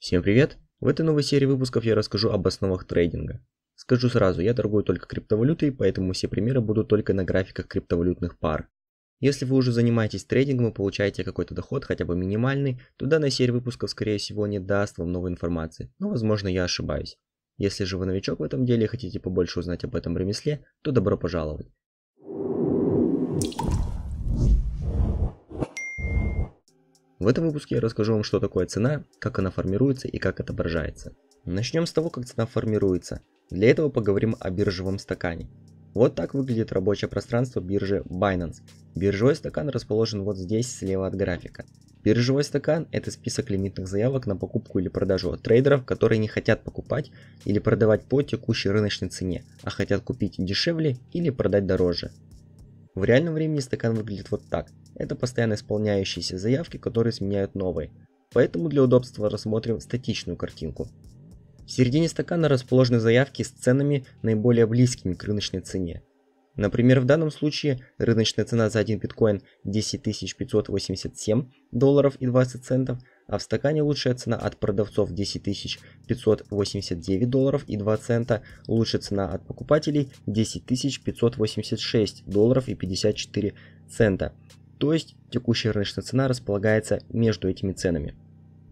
Всем привет! В этой новой серии выпусков я расскажу об основах трейдинга. Скажу сразу, я торгую только криптовалютой, поэтому все примеры будут только на графиках криптовалютных пар. Если вы уже занимаетесь трейдингом и получаете какой-то доход, хотя бы минимальный, то данная серия выпусков скорее всего не даст вам новой информации, но возможно я ошибаюсь. Если же вы новичок в этом деле и хотите побольше узнать об этом ремесле, то добро пожаловать. В этом выпуске я расскажу вам, что такое цена, как она формируется и как отображается. Начнем с того, как цена формируется. Для этого поговорим о биржевом стакане. Вот так выглядит рабочее пространство биржи Binance. Биржевой стакан расположен вот здесь, слева от графика. Биржевой стакан – это список лимитных заявок на покупку или продажу от трейдеров, которые не хотят покупать или продавать по текущей рыночной цене, а хотят купить дешевле или продать дороже. В реальном времени стакан выглядит вот так. Это постоянно исполняющиеся заявки, которые сменяют новые. Поэтому для удобства рассмотрим статичную картинку. В середине стакана расположены заявки с ценами наиболее близкими к рыночной цене. Например, в данном случае рыночная цена за один биткоин 10 587 долларов и 20 центов, а в стакане лучшая цена от продавцов 10 589 долларов и 2 цента, лучшая цена от покупателей 10 586 долларов и 54 цента. То есть текущая рыночная цена располагается между этими ценами.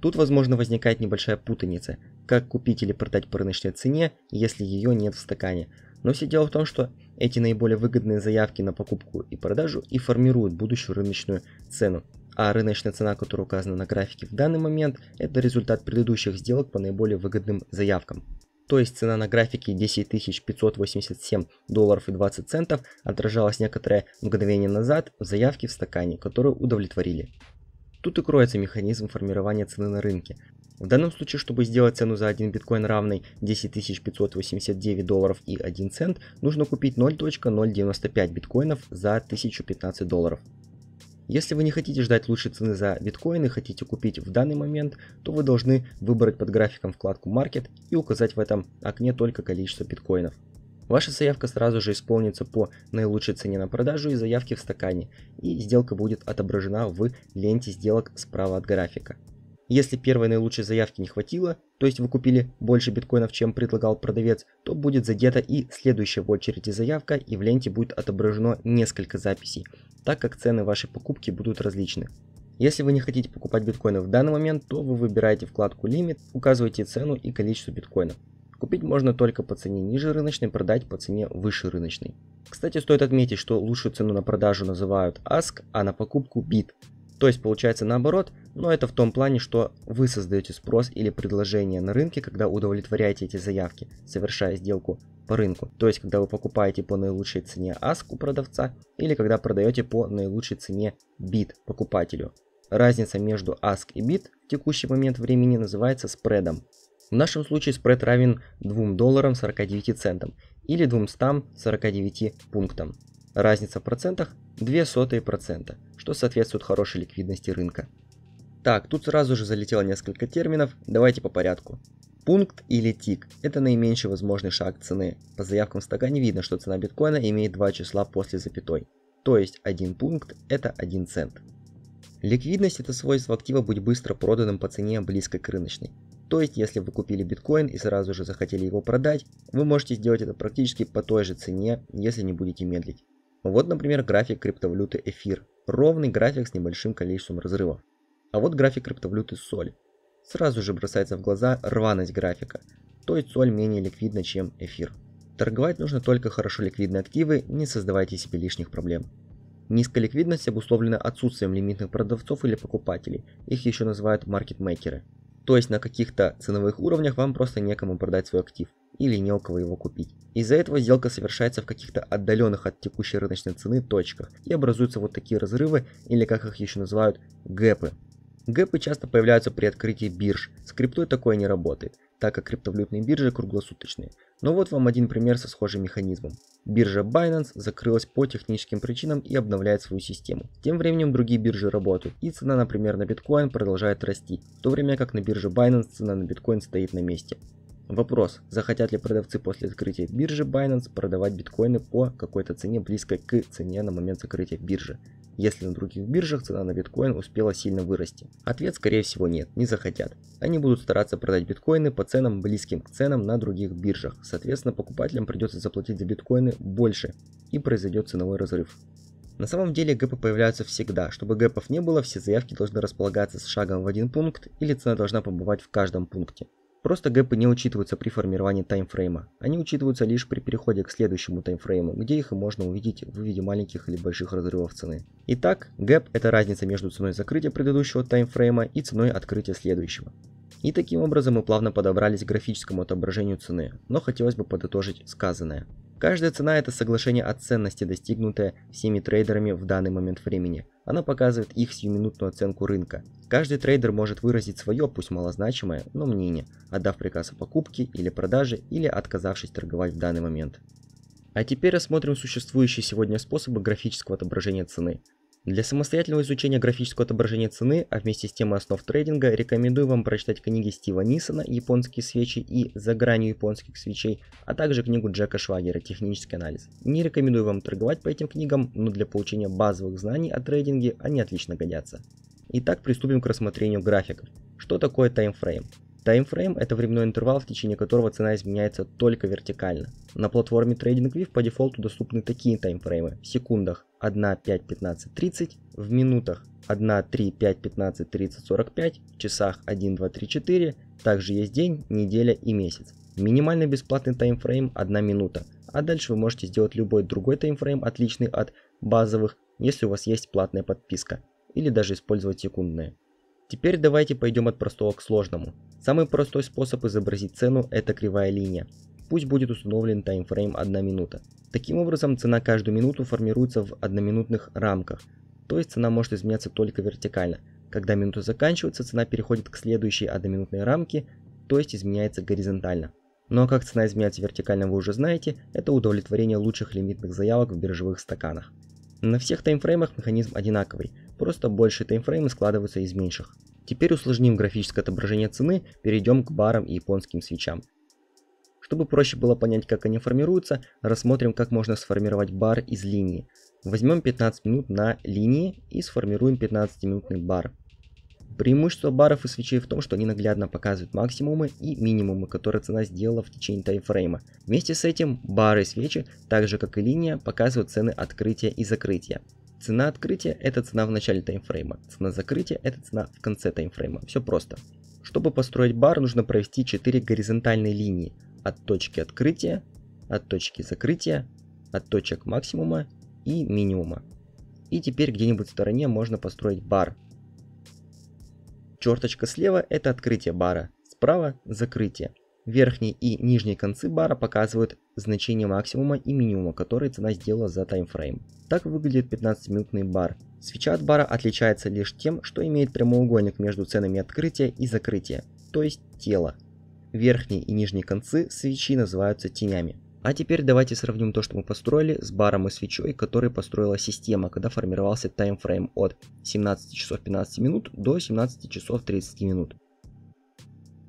Тут возможно возникает небольшая путаница, как купить или продать по рыночной цене, если ее нет в стакане. Но все дело в том, что эти наиболее выгодные заявки на покупку и продажу и формируют будущую рыночную цену а рыночная цена, которая указана на графике в данный момент, это результат предыдущих сделок по наиболее выгодным заявкам. То есть цена на графике 10 587 долларов и 20 центов отражалась некоторое мгновение назад в заявке в стакане, которую удовлетворили. Тут и кроется механизм формирования цены на рынке. В данном случае, чтобы сделать цену за один биткоин равной 10 589 долларов и 1 цент, нужно купить 0.095 биткоинов за 1015 долларов. Если вы не хотите ждать лучшей цены за биткоин и хотите купить в данный момент, то вы должны выбрать под графиком вкладку Market и указать в этом окне только количество биткоинов. Ваша заявка сразу же исполнится по наилучшей цене на продажу и заявки в стакане, и сделка будет отображена в ленте сделок справа от графика. Если первой наилучшей заявки не хватило, то есть вы купили больше биткоинов, чем предлагал продавец, то будет задета и следующая в очереди заявка, и в ленте будет отображено несколько записей, так как цены вашей покупки будут различны. Если вы не хотите покупать биткоины в данный момент, то вы выбираете вкладку «Лимит», указываете цену и количество биткоинов. Купить можно только по цене ниже рыночной, продать по цене выше рыночной. Кстати, стоит отметить, что лучшую цену на продажу называют ASK, а на покупку BIT. То есть получается наоборот, но это в том плане, что вы создаете спрос или предложение на рынке, когда удовлетворяете эти заявки, совершая сделку по рынку. То есть когда вы покупаете по наилучшей цене ASK у продавца или когда продаете по наилучшей цене BIT покупателю. Разница между ASK и BIT в текущий момент времени называется спредом. В нашем случае спред равен 2 долларам 49 центам или 249 пунктам. Разница в процентах 0,02%, что соответствует хорошей ликвидности рынка. Так, тут сразу же залетело несколько терминов, давайте по порядку. Пункт или тик – это наименьший возможный шаг цены. По заявкам в стакане видно, что цена биткоина имеет два числа после запятой. То есть один пункт – это 1 цент. Ликвидность – это свойство актива быть быстро проданным по цене близкой к рыночной. То есть, если вы купили биткоин и сразу же захотели его продать, вы можете сделать это практически по той же цене, если не будете медлить. Вот, например, график криптовалюты эфир. Ровный график с небольшим количеством разрывов. А вот график криптовалюты соль. Сразу же бросается в глаза рваность графика. То есть соль менее ликвидна, чем эфир. Торговать нужно только хорошо ликвидные активы, не создавайте себе лишних проблем. Низкая ликвидность обусловлена отсутствием лимитных продавцов или покупателей, их еще называют маркетмейкеры. То есть на каких-то ценовых уровнях вам просто некому продать свой актив или не у кого его купить. Из-за этого сделка совершается в каких-то отдаленных от текущей рыночной цены точках и образуются вот такие разрывы или как их еще называют гэпы. Гэпы часто появляются при открытии бирж, с криптой такое не работает, так как криптовалютные биржи круглосуточные. Но вот вам один пример со схожим механизмом. Биржа Binance закрылась по техническим причинам и обновляет свою систему. Тем временем другие биржи работают, и цена, например, на биткоин продолжает расти, в то время как на бирже Binance цена на биткоин стоит на месте. Вопрос, захотят ли продавцы после открытия биржи Binance продавать биткоины по какой-то цене близкой к цене на момент закрытия биржи. если на других биржах цена на биткоин успела сильно вырасти? Ответ скорее всего нет, не захотят. Они будут стараться продать биткоины по ценам близким к ценам на других биржах. Соответственно, покупателям придется заплатить за биткоины больше и произойдет ценовой разрыв. На самом деле гэпы появляются всегда. Чтобы гэпов не было, все заявки должны располагаться с шагом в один пункт или цена должна побывать в каждом пункте. Просто гэпы не учитываются при формировании таймфрейма. Они учитываются лишь при переходе к следующему таймфрейму, где их и можно увидеть в виде маленьких или больших разрывов цены. Итак, гэп это разница между ценой закрытия предыдущего таймфрейма и ценой открытия следующего. И таким образом мы плавно подобрались к графическому отображению цены, но хотелось бы подытожить сказанное. Каждая цена это соглашение о ценности, достигнутое всеми трейдерами в данный момент времени. Она показывает их сиюминутную оценку рынка. Каждый трейдер может выразить свое, пусть малозначимое, но мнение, отдав приказ о покупке или продаже, или отказавшись торговать в данный момент. А теперь рассмотрим существующие сегодня способы графического отображения цены. Для самостоятельного изучения графического отображения цены, а вместе с темой основ трейдинга, рекомендую вам прочитать книги Стива Нисона «Японские свечи» и «За гранью японских свечей», а также книгу Джека Швагера «Технический анализ». Не рекомендую вам торговать по этим книгам, но для получения базовых знаний о трейдинге они отлично годятся. Итак, приступим к рассмотрению графиков. Что такое таймфрейм? Таймфрейм – это временной интервал, в течение которого цена изменяется только вертикально. На платформе TradingView по дефолту доступны такие таймфреймы в секундах 1, 5, 15, 30, в минутах 1, 3, 5, 15, 30, 45, в часах 1, 2, 3, 4, также есть день, неделя и месяц. Минимальный бесплатный таймфрейм 1 минута, а дальше вы можете сделать любой другой таймфрейм, отличный от базовых, если у вас есть платная подписка, или даже использовать секундные. Теперь давайте пойдем от простого к сложному. Самый простой способ изобразить цену – это кривая линия. Пусть будет установлен таймфрейм 1 минута. Таким образом, цена каждую минуту формируется в одноминутных рамках, то есть цена может изменяться только вертикально. Когда минута заканчивается, цена переходит к следующей одноминутной рамке, то есть изменяется горизонтально. Но ну а как цена изменяется вертикально вы уже знаете, это удовлетворение лучших лимитных заявок в биржевых стаканах. На всех таймфреймах механизм одинаковый, просто большие таймфреймы складываются из меньших. Теперь усложним графическое отображение цены, перейдем к барам и японским свечам. Чтобы проще было понять, как они формируются, рассмотрим, как можно сформировать бар из линии. Возьмем 15 минут на линии и сформируем 15-минутный бар. Преимущество баров и свечей в том, что они наглядно показывают максимумы и минимумы, которые цена сделала в течение таймфрейма. Вместе с этим бары и свечи, так же как и линия, показывают цены открытия и закрытия. Цена открытия – это цена в начале таймфрейма, цена закрытия – это цена в конце таймфрейма. Все просто. Чтобы построить бар, нужно провести 4 горизонтальные линии от точки открытия, от точки закрытия, от точек максимума и минимума. И теперь где-нибудь в стороне можно построить бар. Черточка слева – это открытие бара, справа – закрытие. Верхние и нижние концы бара показывают значение максимума и минимума, которые цена сделала за таймфрейм. Так выглядит 15-минутный бар. Свеча от бара отличается лишь тем, что имеет прямоугольник между ценами открытия и закрытия, то есть тело. Верхние и нижние концы свечи называются тенями. А теперь давайте сравним то, что мы построили с баром и свечой, который построила система, когда формировался таймфрейм от 17 часов 15 минут до 17 часов 30 минут.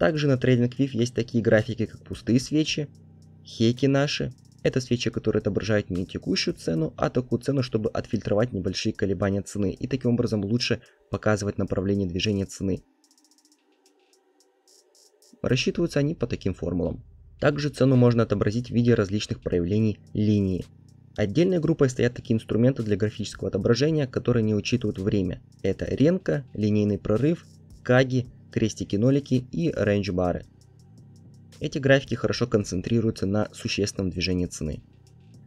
Также на TradingView есть такие графики, как пустые свечи, хеки наши. Это свечи, которые отображают не текущую цену, а такую цену, чтобы отфильтровать небольшие колебания цены и таким образом лучше показывать направление движения цены. Рассчитываются они по таким формулам. Также цену можно отобразить в виде различных проявлений линии. Отдельной группой стоят такие инструменты для графического отображения, которые не учитывают время. Это ренка, линейный прорыв, каги, крестики-нолики и рейндж-бары. Эти графики хорошо концентрируются на существенном движении цены.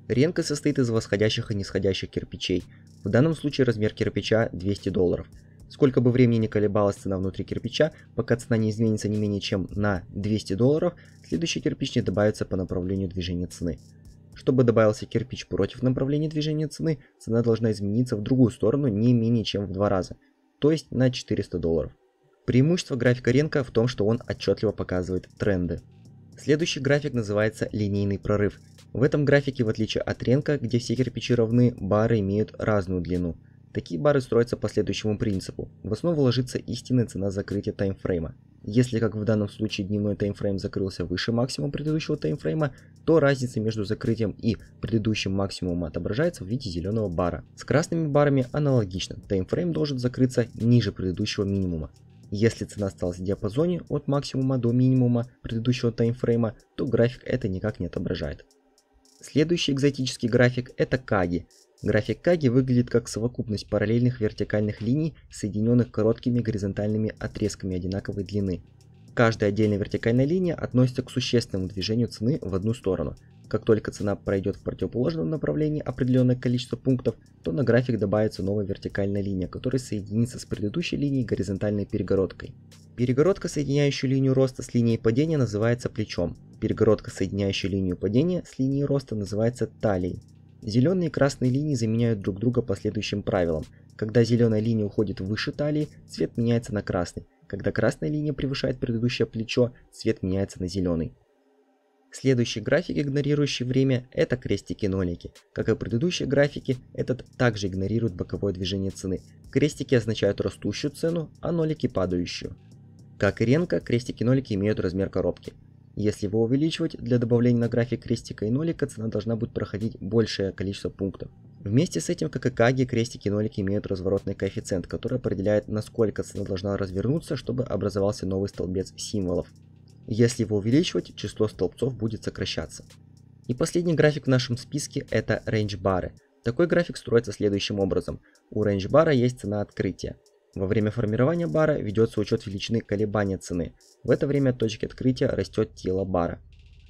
Ренка состоит из восходящих и нисходящих кирпичей. В данном случае размер кирпича 200 долларов. Сколько бы времени не колебалась цена внутри кирпича, пока цена не изменится не менее чем на 200 долларов, следующий кирпич не добавится по направлению движения цены. Чтобы добавился кирпич против направления движения цены, цена должна измениться в другую сторону не менее чем в два раза, то есть на 400 долларов. Преимущество графика Ренка в том, что он отчетливо показывает тренды. Следующий график называется линейный прорыв. В этом графике, в отличие от Ренка, где все кирпичи равны, бары имеют разную длину. Такие бары строятся по следующему принципу. В основу ложится истинная цена закрытия таймфрейма. Если, как в данном случае, дневной таймфрейм закрылся выше максимума предыдущего таймфрейма, то разница между закрытием и предыдущим максимумом отображается в виде зеленого бара. С красными барами аналогично, таймфрейм должен закрыться ниже предыдущего минимума. Если цена осталась в диапазоне от максимума до минимума предыдущего таймфрейма, то график это никак не отображает. Следующий экзотический график это Каги. График Каги выглядит как совокупность параллельных вертикальных линий, соединенных короткими горизонтальными отрезками одинаковой длины. Каждая отдельная вертикальная линия относится к существенному движению цены в одну сторону. Как только цена пройдет в противоположном направлении определенное количество пунктов, то на график добавится новая вертикальная линия, которая соединится с предыдущей линией горизонтальной перегородкой. Перегородка, соединяющая линию роста с линией падения, называется плечом. Перегородка, соединяющая линию падения с линией роста, называется талией. Зеленые и красные линии заменяют друг друга по следующим правилам. Когда зеленая линия уходит выше талии, цвет меняется на красный. Когда красная линия превышает предыдущее плечо, цвет меняется на зеленый. Следующий график, игнорирующий время, это крестики-нолики. Как и предыдущие графики, этот также игнорирует боковое движение цены. Крестики означают растущую цену, а нолики падающую. Как и ренка, крестики-нолики имеют размер коробки. Если его увеличивать, для добавления на график крестика и нолика цена должна будет проходить большее количество пунктов. Вместе с этим, как и каги, крестики и нолики имеют разворотный коэффициент, который определяет, насколько цена должна развернуться, чтобы образовался новый столбец символов. Если его увеличивать, число столбцов будет сокращаться. И последний график в нашем списке это range бары. Такой график строится следующим образом. У range бара есть цена открытия. Во время формирования бара ведется учет величины колебания цены. В это время от точки открытия растет тело бара.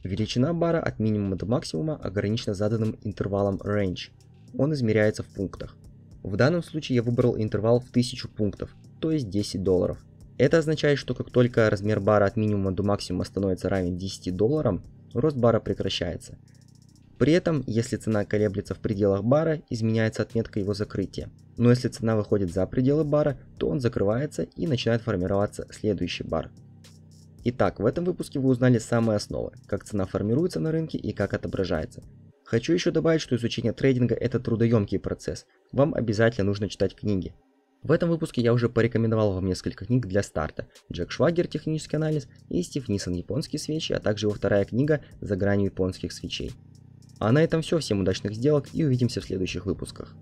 Величина бара от минимума до максимума ограничена заданным интервалом range. Он измеряется в пунктах. В данном случае я выбрал интервал в 1000 пунктов, то есть 10 долларов. Это означает, что как только размер бара от минимума до максимума становится равен 10 долларам, рост бара прекращается. При этом, если цена колеблется в пределах бара, изменяется отметка его закрытия. Но если цена выходит за пределы бара, то он закрывается и начинает формироваться следующий бар. Итак, в этом выпуске вы узнали самые основы, как цена формируется на рынке и как отображается. Хочу еще добавить, что изучение трейдинга это трудоемкий процесс, вам обязательно нужно читать книги. В этом выпуске я уже порекомендовал вам несколько книг для старта. Джек Швагер «Технический анализ» и Стив Нисон «Японские свечи», а также его вторая книга «За гранью японских свечей». А на этом все, всем удачных сделок и увидимся в следующих выпусках.